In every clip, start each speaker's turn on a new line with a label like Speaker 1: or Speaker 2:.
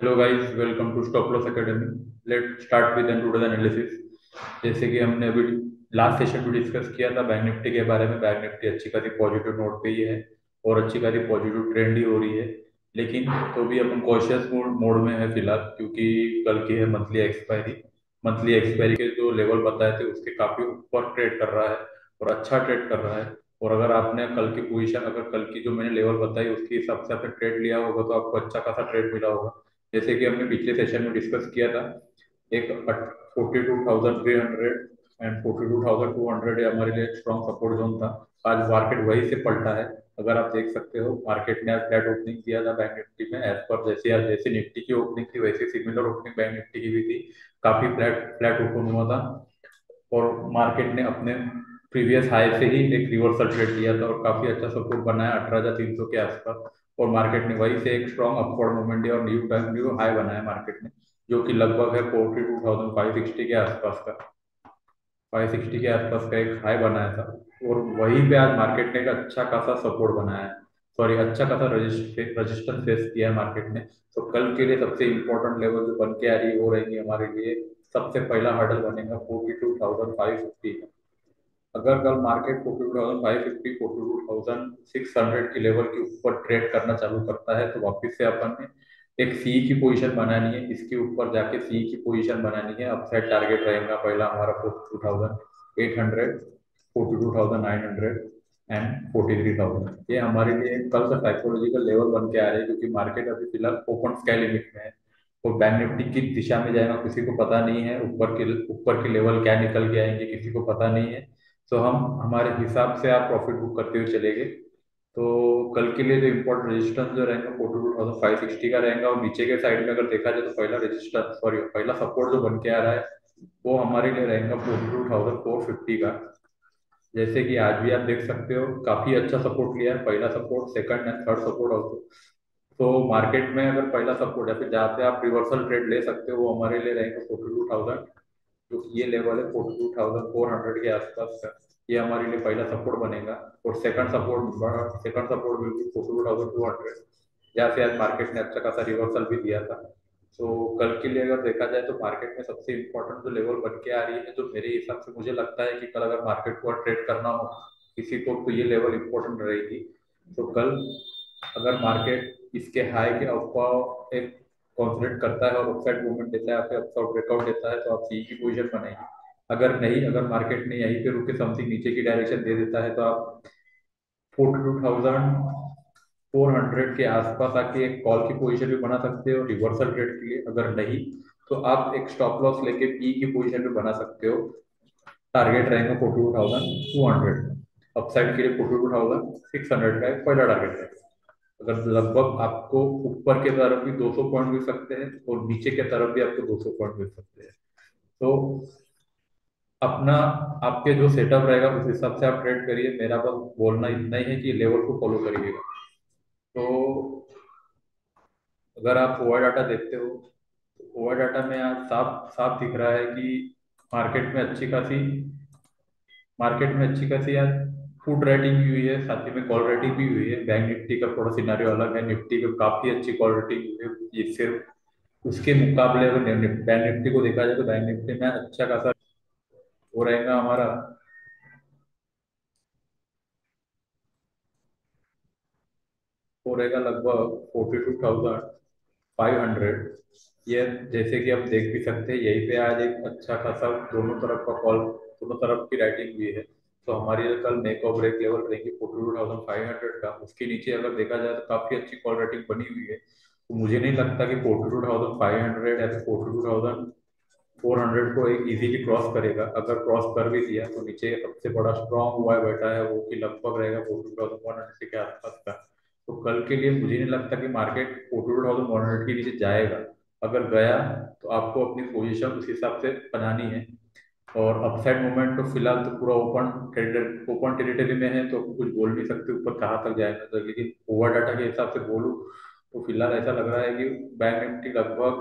Speaker 1: Hello guys welcome to stop loss academy let start with today's analysis जैसे कि हमने अभी लास्ट सेशन में डिस्कस किया था बैंक निफ्टी के बारे में। बैंक निफ्टी अच्छी खासी पॉजिटिव नोट पे ही है और अच्छी खासी पॉजिटिव ट्रेंड ही हो रही है। लेकिन तो भी अपन कॉशियस मोड मोड में है फ़िलहाल, क्योंकि कल की है मंथली एक्सपायरी मंथली एक्सपायरी के जो लेवल बताए थे, उसके काफ़ी ऊपर ट्रेड कर रहा है और अच्छा ट्रेड कर रहा है। और अगर आपने कल की पोजीशन अगर कल की जो मैंने लेवल बताई, उसके हिसाब से आपने ट्रेड लिया होगा तो आपको अच्छा खासा ट्रेड मिला होगा। जैसे कि हमने पिछले सेशन में डिस्कस किया था, एक forty two thousand three hundred and forty two thousand two hundred हमारे लिए स्ट्रॉन्ग सपोर्ट जोन था। आज मार्केट वही से पलटा है। अगर आप देख सकते हो मार्केट ने आज फ्लैट ओपनिंग किया था बैंक निफ्टी में एज पर जैसे आज जैसे निफ्टी की ओपनिंग थी, वैसे सिमिलर ओपनिंग बैंक निफ्टी की भी थी। काफ़ी फ्लैट फ्लैट ओपन हुआ था। और मार्केट ने अपने प्रीवियस हाई से ही एक रिवर्सल ट्रेड लिया था और काफ़ी अच्छा सपोर्ट बनाया, अठारह हज़ार तीन सौ के आसपास। और मार्केट ने वही से एक स्ट्रॉन्ग अपवर्ड मूवमेंट और न्यू टाइम न्यू हाई बनाया मार्केट ने, जो कि लगभग है forty two thousand five sixty के आसपास का। फाइव सिक्सटी के आसपास का एक हाई बनाया था और वहीं पे आज मार्केट ने एक अच्छा खासा सपोर्ट बनाया है। सॉरी अच्छा खासा रजिस्टेंस फेस किया है मार्केट ने। तो कल के लिए सबसे इम्पोर्टेंट लेवल जो बन के आ रही है, वो रहेंगी हमारे लिए सबसे पहला हर्डल बनेगा forty two thousand five fifty अगर कल market forty two thousand five fifty forty two thousand six hundred की लेवल के ऊपर ट्रेड करना चालू करता है तो वापस से अपन ने एक सी की पोजीशन बनानी है। इसके ऊपर जाके सी की पोजीशन बनानी है। अपसाइड टारगेट रहेगा पहला हमारा forty two thousand eight hundred forty two thousand nine hundred and forty three thousand ये हमारे लिए कल का साइकोलॉजिकल लेवल बन के आ रहे हैं, क्योंकि मार्केट अभी फ़िलहाल ओपन स्काई लिमिट में है। और बैंक निफ्टी किस दिशा में जाएगा, किसी को पता नहीं है, ऊपर के ऊपर के लेवल क्या निकल के आएँगे, किसी को पता नहीं है। तो हम, हमारे हिसाब से आप प्रॉफिट बुक करते हुए चलेंगे। तो कल के लिए जो इम्पोर्टेंट रेजिस्टेंस जो रहेगा forty two thousand five sixty का रहेगा, और नीचे के साइड में अगर देखा जाए तो पहला रेजिस्टेंस सॉरी पहला सपोर्ट जो बन के आ रहा है, वो हमारे लिए रहेगा forty two thousand four fifty का। जैसे कि आज भी आप देख सकते हो, काफ़ी अच्छा सपोर्ट लिया है, पहला support second and third support also तो मार्केट में अगर पहला सपोर्ट है फिर जहाँ पे आप रिवर्सल ट्रेड ले सकते हो, वो हमारे लिए रहेगा फोर्टी टू थाउज़ेंड जो ये लेवल है forty two thousand four hundred के आसपास का, ये हमारे लिए पहला सपोर्ट बनेगा। और second support second support will be forty two thousand two hundred जहाँ से आज मार्केट ने अच्छा खासा रिवर्सल भी दिया था। तो कल के लिए अगर देखा जाए तो मार्केट में सबसे इम्पोर्टेंट जो लेवल बन के आ रही है, जो मेरे हिसाब से मुझे लगता है कि कल अगर मार्केट को ट्रेड करना हो, किसी को तो ये लेवल इम्पोर्टेंट रहेगी। तो कल अगर मार्केट इसके हाई के ऊपर एक कॉन्सेंट्रेट करता है और अपसाइड मूवमेंट देता है आपके अपसाइड ब्रेकआउट देता है तो आप सी की पोजीशन बनाएँगे अगर नहीं, अगर मार्केट ने यहीं पे रुके समथिंग नीचे की डायरेक्शन दे देता है तो आप forty two thousand four hundred के आसपास आके एक कॉल की पोजीशन भी बना सकते हो रिवर्सल ट्रेड के लिए। अगर नहीं तो आप एक स्टॉप लॉस लेके पी की पोजीशन भी बना सकते हो। टारगेट रहेगा forty two thousand two hundred upside के लिए forty two thousand six hundred का पहला टारगेट रहेगा अगर लगभग आपको ऊपर के तरफ़ भी 200 पॉइंट मिल सकते हैं और नीचे के तरफ़ भी आपको 200 पॉइंट मिल सकते हैं। तो अपना, आपके जो सेटअप रहेगा, उस हिसाब से आप ट्रेड करिए। मेरा बस बोलना इतना ही है कि लेवल को फॉलो करिएगा। तो अगर आप ओवर डाटा देखते हो तो ओवर डाटा में आज साफ़ साफ़ दिख रहा है कि मार्केट में अच्छी खासी मार्केट में अच्छी खासी आज फुट राइटिंग भी हुई है, साथ ही में कॉल रेटिंग भी हुई है। बैंक निफ्टी का थोड़ा सिनारियो अलग है। निफ्टी का काफ़ी अच्छी कॉल रेटिंग हुई है। ये सिर्फ़ उसके मुकाबले अगर बैंक निफ्टी को देखा जाए तो बैंक निफ्टी में अच्छा खासा वो रहेगा हमारा। वो रहेगा लगभग forty two thousand five hundred ये जैसे कि आप देख भी सकते हैं, यही पे आज एक अच्छा खासा दोनों तरफ़ का कॉल दोनों तरफ़ की राइटिंग भी है। तो हमारी कल मेक और ब्रेक लेवल रहेगी forty two thousand five hundred का। उसके नीचे अगर देखा जाए तो काफ़ी अच्छी कॉल रेटिंग बनी हुई है। तो मुझे नहीं लगता कि forty two thousand five hundred या फिर forty two thousand four hundred को एक इजीली क्रॉस करेगा। अगर क्रॉस कर भी दिया तो नीचे सबसे बड़ा स्ट्रॉन्ग हुआ बैठा है वो कि लगभग रहेगा forty two thousand one hundred के आसपास का। तो कल के लिए मुझे नहीं लगता कि market forty two thousand one hundred के नीचे जाएगा। अगर गया तो आपको अपनी पोजीशन उस हिसाब से बनानी है। और अपसाइड मूवमेंट तो फ़िलहाल तो पूरा ओपन ओपन टेरिटरी में है तो कुछ बोल नहीं सकते, ऊपर कहाँ तक जाएगा तो लेकिन ओवर डाटा के हिसाब से बोलूँ तो फ़िलहाल ऐसा लग रहा है कि बैंक निफ्टी लगभग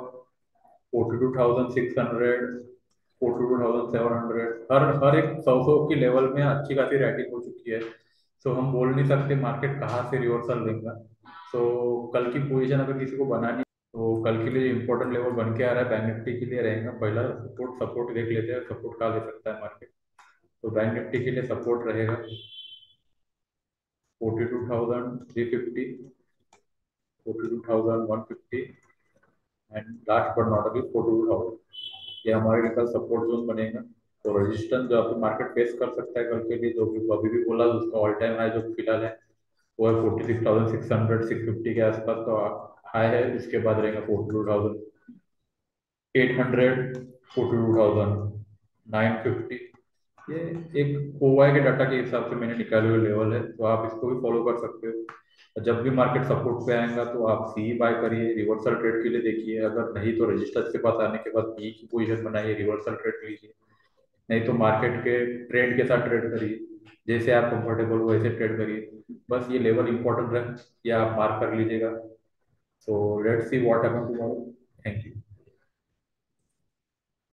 Speaker 1: forty two thousand six hundred forty two thousand seven hundred हर हर एक सौ सौ की लेवल में अच्छी खासी राइटिंग हो चुकी है। तो हम बोल नहीं सकते मार्केट कहाँ से रिवर्सल देगा। तो कल की पोजीशन अगर किसी को बनानी तो कल के लिए इम्पोर्टेंट लेवल बन के आ रहा है बैंक निफ्टी के लिए रहेगा। पहला सपोर्ट सपोर्ट देख लेते हैं सपोर्ट कहाँ ले सकता है मार्केट तो बैंक निफ्टी के लिए सपोर्ट रहेगा। Forty two thousand three fifty forty two thousand one fifty and last but not अभी फोर्टी टू थाउज़ेंड ये हमारे लिए कल सपोर्ट जोन बनेगा। तो रजिस्टेंस जो आपको मार्केट फेस कर सकता है कल के लिए, जो भी अभी भी बोला, उसका ऑल टाइम हाई जो फ़िलहाल है, वो है forty six thousand six hundred six fifty के आसपास। तो हाई है, इसके बाद रहेगा forty two thousand eight hundred forty two thousand nine fifty ये एक ओवाई के डाटा के हिसाब से मैंने निकाले हुए लेवल है तो आप इसको भी फॉलो कर सकते हो। जब भी मार्केट सपोर्ट पे आएगा तो आप सी बाय करिए रिवर्सल ट्रेड के लिए देखिए। अगर नहीं तो रजिस्टर के पास आने के बाद बी की पोजिशन बनाइए रिवर्सल ट्रेड लीजिए। नहीं तो मार्केट के ट्रेंड के साथ ट्रेड करिए। जैसे आप कंफर्टेबल हो, वैसे ट्रेड करिए। बस ये लेवल इंपॉर्टेंट है, ये आप मार्क कर लीजिएगा। So let's see what happens tomorrow. Thank you.